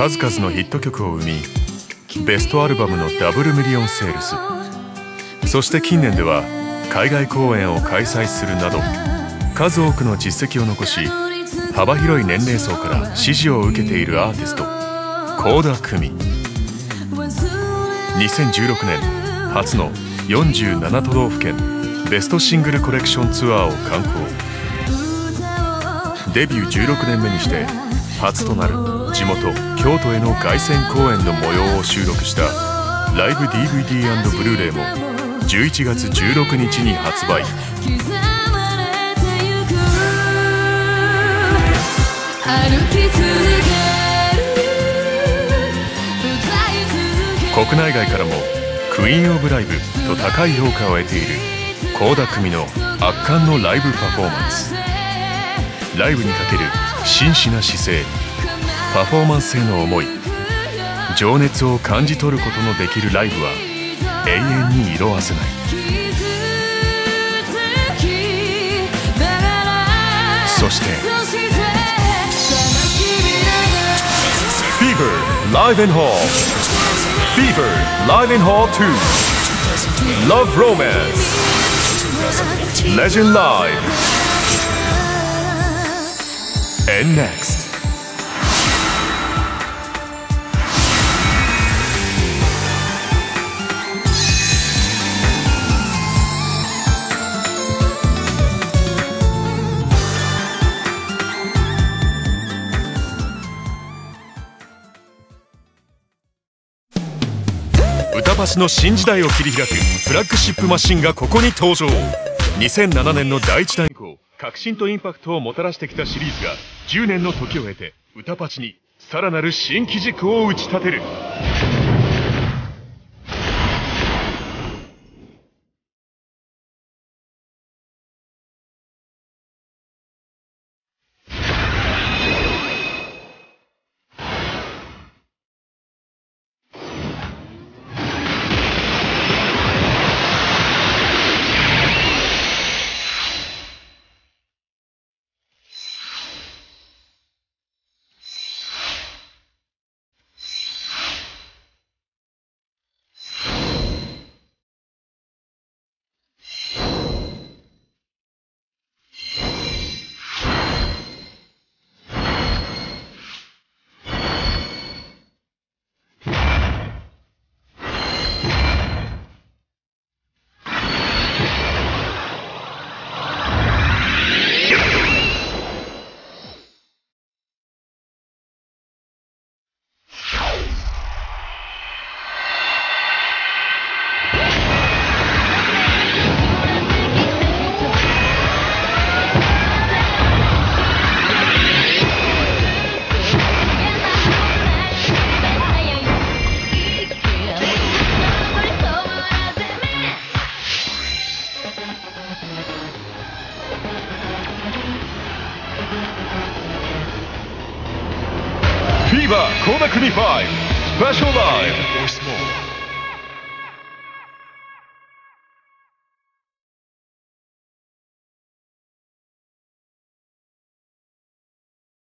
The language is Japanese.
数々のヒット曲を生みベストアルバムのダブルミリオンセールス。そして近年では海外公演を開催するなど数多くの実績を残し幅広い年齢層から支持を受けているアーティスト倖田來未。2016年初の47都道府県ベストシングルコレクションツアーを敢行。デビュー16年目にして初となる地元京都への凱旋公演の模様を収録したライブ DVD& ブルーレイも11月16日に発売。国内外からもクイーン・オブ・ライブと高い評価を得ている倖田來未の圧巻のライブパフォーマンス。ライブにかける真摯な姿勢パフォーマンスへの思い情熱を感じ取ることのできるライブは永遠に色あせない。そして Fever Live in Hall Fever Live in Hall 2 Love Romance Legend Live And next. 歌パシの新時代を切り開くフラッグシップマシンがここに登場。2007年の第一弾革新とインパクトをもたらしてきたシリーズが10年の時を経て歌パチにさらなる新機軸を打ち立てる。バー倖田來未5スペシャルライブ